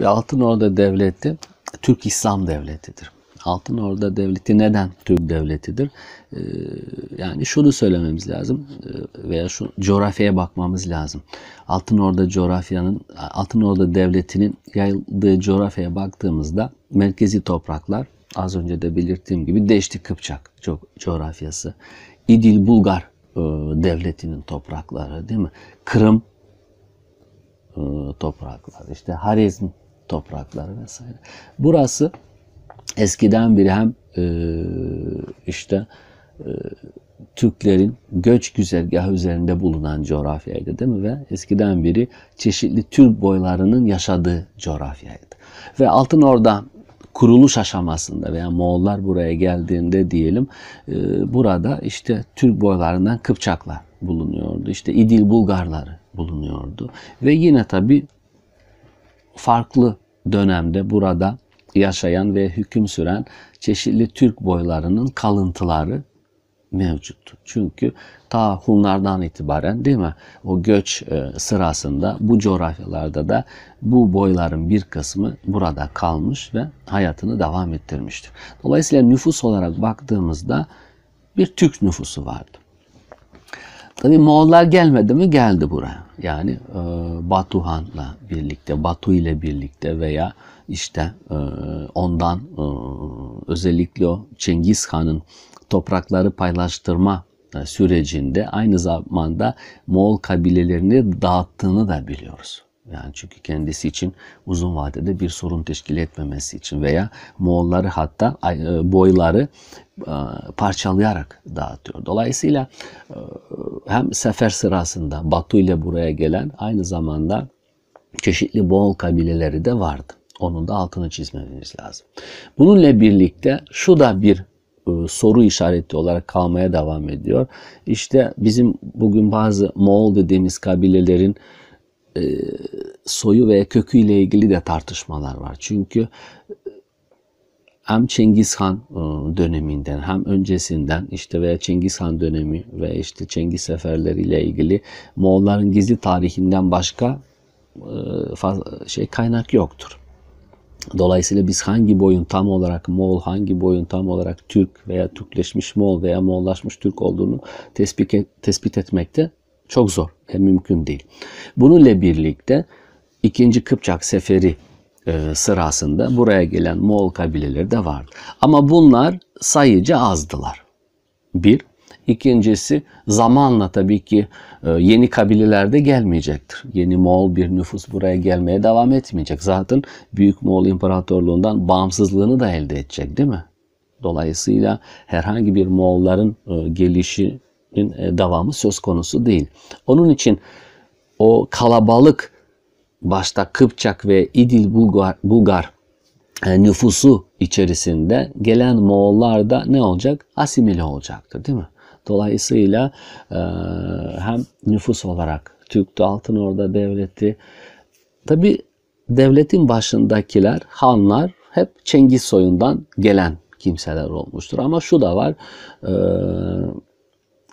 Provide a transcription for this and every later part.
Ve Altın Orda Devleti Türk İslam Devleti'dir. Altın Orda Devleti neden Türk Devleti'dir? Ee, yani şunu söylememiz lazım e, veya şu coğrafyaya bakmamız lazım. Altın Orda coğrafyanın, Altın Orda Devleti'nin yayıldığı coğrafyaya baktığımızda merkezi topraklar az önce de belirttiğim gibi Deşti Kıpçak coğrafyası, İdil Bulgar e, devletinin toprakları değil mi? Kırım e, toprakları, işte Harizm toprakları vesaire. Burası eskiden beri hem e, işte e, Türklerin göç güzergahı üzerinde bulunan coğrafyaydı değil mi? Ve eskiden beri çeşitli Türk boylarının yaşadığı coğrafyaydı. Ve Altın Orda kuruluş aşamasında veya Moğollar buraya geldiğinde diyelim e, burada işte Türk boylarından Kıpçaklar bulunuyordu. İşte İdil Bulgarları bulunuyordu. Ve yine tabi farklı dönemde burada yaşayan ve hüküm süren çeşitli Türk boylarının kalıntıları mevcuttu. Çünkü ta Hunlardan itibaren değil mi o göç e, sırasında bu coğrafyalarda da bu boyların bir kısmı burada kalmış ve hayatını devam ettirmiştir. Dolayısıyla nüfus olarak baktığımızda bir Türk nüfusu vardı. Tabii Moğollar gelmedi mi? Geldi buraya. Yani e, Batuhan'la birlikte, Batu ile birlikte veya işte e, ondan e, özellikle o Cengiz Han'ın toprakları paylaştırma e, sürecinde aynı zamanda Moğol kabilelerini dağıttığını da biliyoruz. Yani çünkü kendisi için uzun vadede bir sorun teşkil etmemesi için veya Moğolları hatta e, boyları e, parçalayarak dağıtıyor. Dolayısıyla hem sefer sırasında Batu ile buraya gelen aynı zamanda çeşitli Moğol kabileleri de vardı. Onun da altını çizmemiz lazım. Bununla birlikte şu da bir e, soru işareti olarak kalmaya devam ediyor. İşte bizim bugün bazı Moğol dediğimiz kabilelerin e, soyu ve köküyle ilgili de tartışmalar var. Çünkü e, hem Cengiz Han döneminden hem öncesinden işte veya Cengiz Han dönemi ve işte Cengiz seferleriyle ilgili Moğolların gizli tarihinden başka şey kaynak yoktur. Dolayısıyla biz hangi boyun tam olarak Moğol, hangi boyun tam olarak Türk veya Türkleşmiş Moğol veya Moğollaşmış Türk olduğunu tespit, et, tespit etmekte çok zor ve mümkün değil. Bununla birlikte ikinci Kıpçak seferi e, sırasında buraya gelen Moğol kabileleri de vardı. Ama bunlar sayıca azdılar. Bir. İkincisi zamanla tabii ki e, yeni kabileler de gelmeyecektir. Yeni Moğol bir nüfus buraya gelmeye devam etmeyecek. Zaten Büyük Moğol İmparatorluğundan bağımsızlığını da elde edecek değil mi? Dolayısıyla herhangi bir Moğolların e, gelişinin e, devamı söz konusu değil. Onun için o kalabalık başta Kıpçak ve İdil Bulgar, Bulgar nüfusu içerisinde gelen Moğollar da ne olacak? Asimile olacaktır değil mi? Dolayısıyla e, hem nüfus olarak Türk Altın Orda Devleti tabi devletin başındakiler hanlar hep Cengiz soyundan gelen kimseler olmuştur. Ama şu da var e,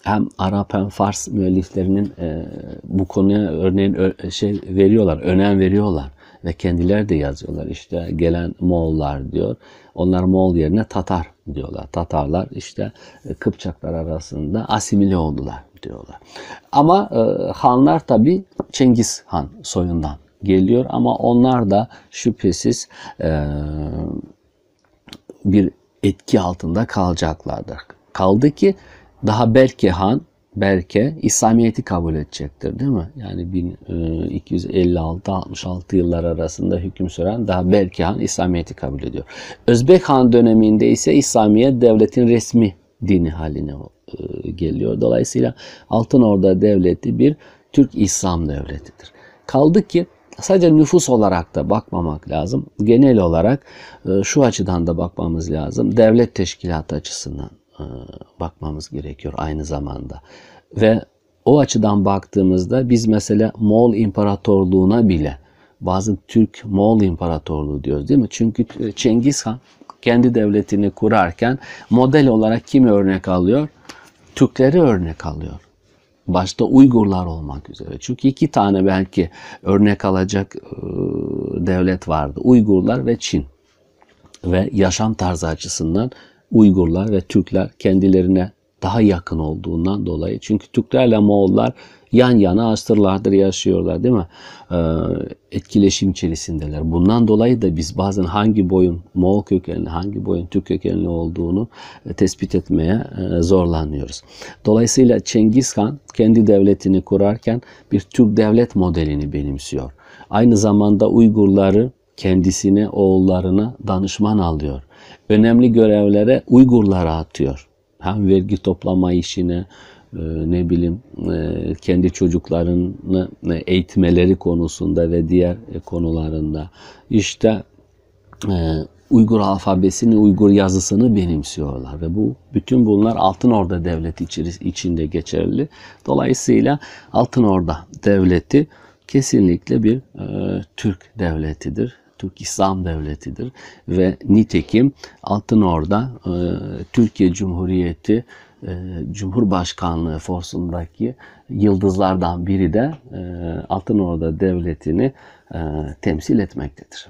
hem Arap hem Fars müelliflerinin e, bu konuya örneğin şey veriyorlar, önem veriyorlar ve kendileri de yazıyorlar. İşte gelen Moğollar diyor. Onlar Moğol yerine Tatar diyorlar. Tatarlar işte e, Kıpçaklar arasında asimile oldular diyorlar. Ama e, hanlar tabi Cengiz Han soyundan geliyor ama onlar da şüphesiz e, bir etki altında kalacaklardır. Kaldı ki daha belki Han Berke İslamiyet'i kabul edecektir değil mi? Yani 1256-66 e, yıllar arasında hüküm süren daha Berke Han İslamiyet'i kabul ediyor. Özbek Han döneminde ise İslamiyet devletin resmi dini haline e, geliyor. Dolayısıyla Altın Orda Devleti bir Türk İslam devletidir. Kaldı ki sadece nüfus olarak da bakmamak lazım. Genel olarak e, şu açıdan da bakmamız lazım. Devlet teşkilatı açısından bakmamız gerekiyor aynı zamanda. Ve o açıdan baktığımızda biz mesela Moğol İmparatorluğu'na bile bazı Türk Moğol İmparatorluğu diyoruz değil mi? Çünkü Cengiz Han kendi devletini kurarken model olarak kimi örnek alıyor? Türkleri örnek alıyor. başta Uygurlar olmak üzere. Çünkü iki tane belki örnek alacak e, devlet vardı. Uygurlar ve Çin. Ve yaşam tarzı açısından Uygurlar ve Türkler kendilerine daha yakın olduğundan dolayı. Çünkü Türklerle Moğollar yan yana asırlardır yaşıyorlar değil mi? Ee, etkileşim içerisindeler. Bundan dolayı da biz bazen hangi boyun Moğol kökenli, hangi boyun Türk kökenli olduğunu e, tespit etmeye e, zorlanıyoruz. Dolayısıyla Cengiz Han kendi devletini kurarken bir Türk devlet modelini benimsiyor. Aynı zamanda Uygurları kendisine, oğullarına danışman alıyor. Önemli görevlere Uygurlara atıyor. Hem vergi toplama işine, e, ne bileyim e, kendi çocuklarını e, eğitmeleri konusunda ve diğer konularında işte Uygur alfabesini, Uygur yazısını benimsiyorlar ve bu bütün bunlar Altın Orda Devleti içinde geçerli. Dolayısıyla Altın Orda Devleti kesinlikle bir e, Türk devletidir. Türk İslam Devleti'dir ve nitekim Altın Orda e, Türkiye Cumhuriyeti e, Cumhurbaşkanlığı forsundaki yıldızlardan biri de e, Altın Orda Devleti'ni e, temsil etmektedir.